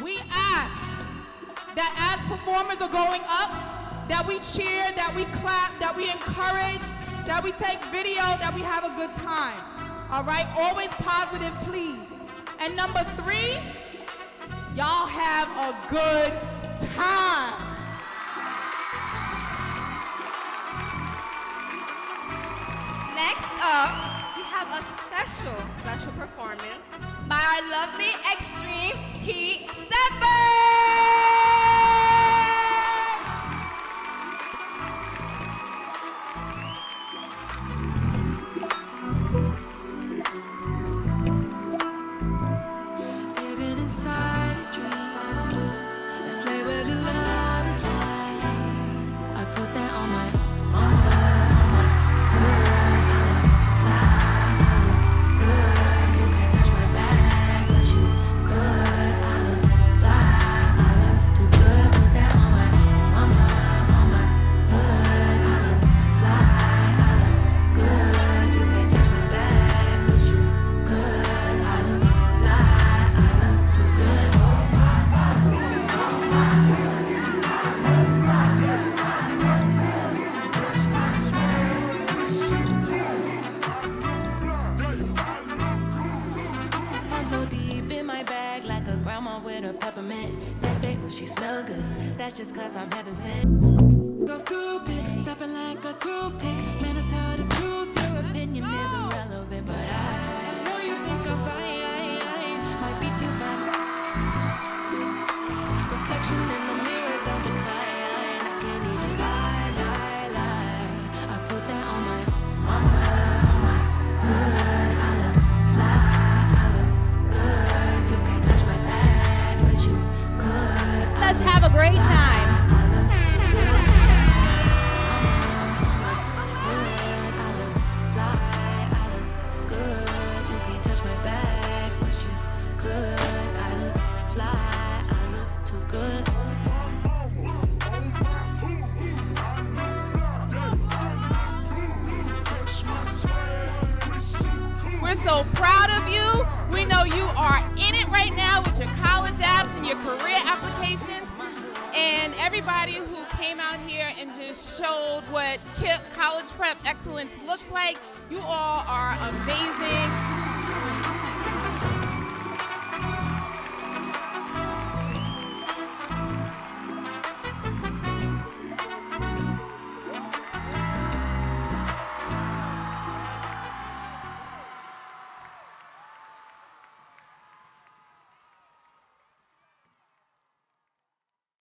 we ask that as performers are going up, that we cheer, that we clap, that we encourage, that we take video, that we have a good time. All right? Always positive, please. And number three, y'all have a good time. Next up, we have a special, special performance by our lovely Extreme Heat grandma with a peppermint. They say, oh, she smell good. That's just cause I'm heaven sent. Go stupid, snapping like a toothpick. Good. We're so proud of you. We know you are in it right now with your college apps and your career applications. And everybody who came out here and just showed what college prep excellence looks like, you all are amazing.